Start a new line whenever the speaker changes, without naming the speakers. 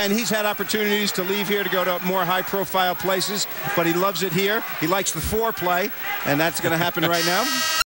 And he's had opportunities to leave here to go to more high-profile places, but he loves it here. He likes the foreplay, and that's going to happen right now.